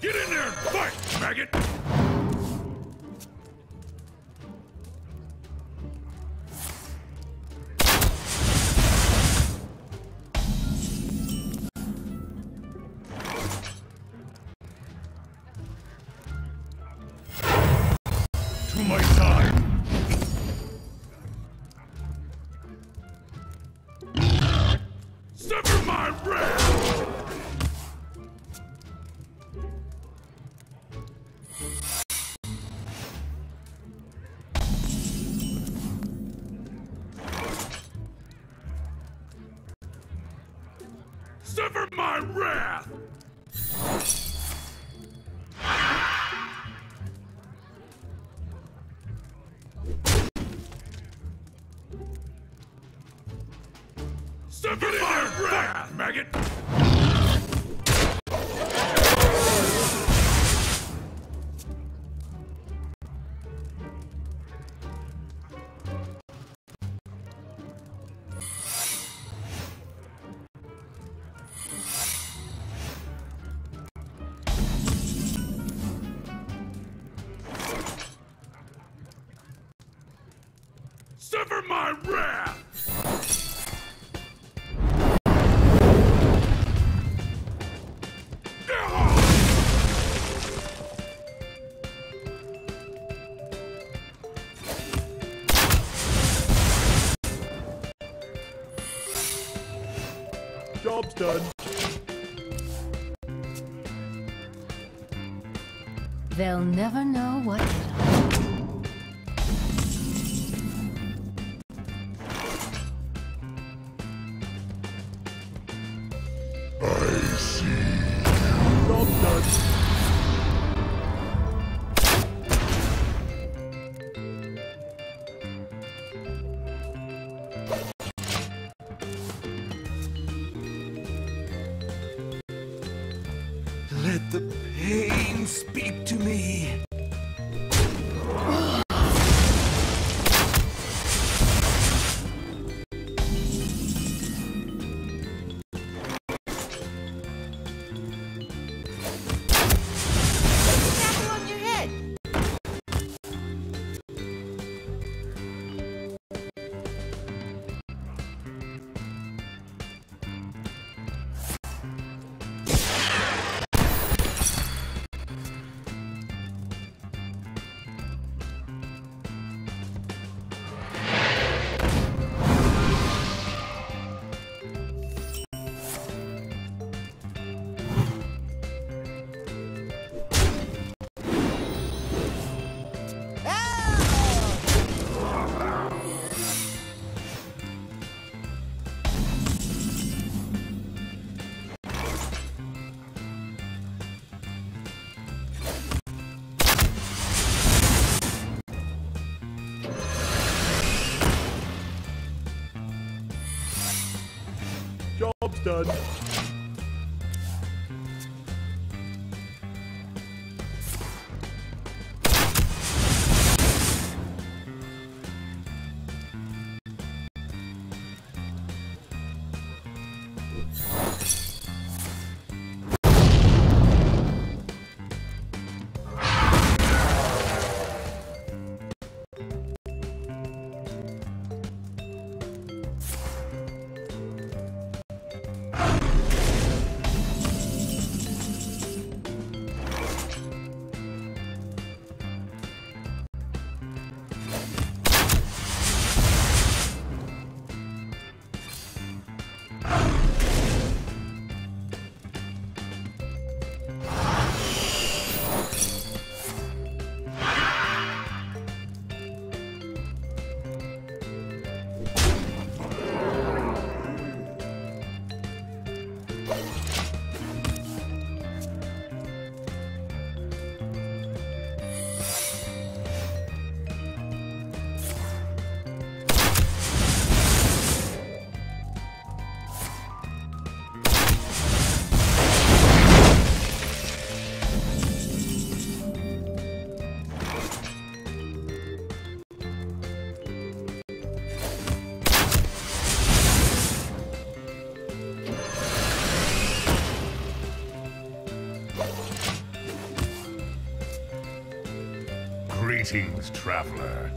Get in there and fight, maggot! To my side! Sever my wrath! Sever my wrath! Sever my wrath, maggot! Sever my wrath! Job's done. They'll never know what hit 'em. Job's done. The pain speak to me. Job's done. Let's go. Greetings, traveler.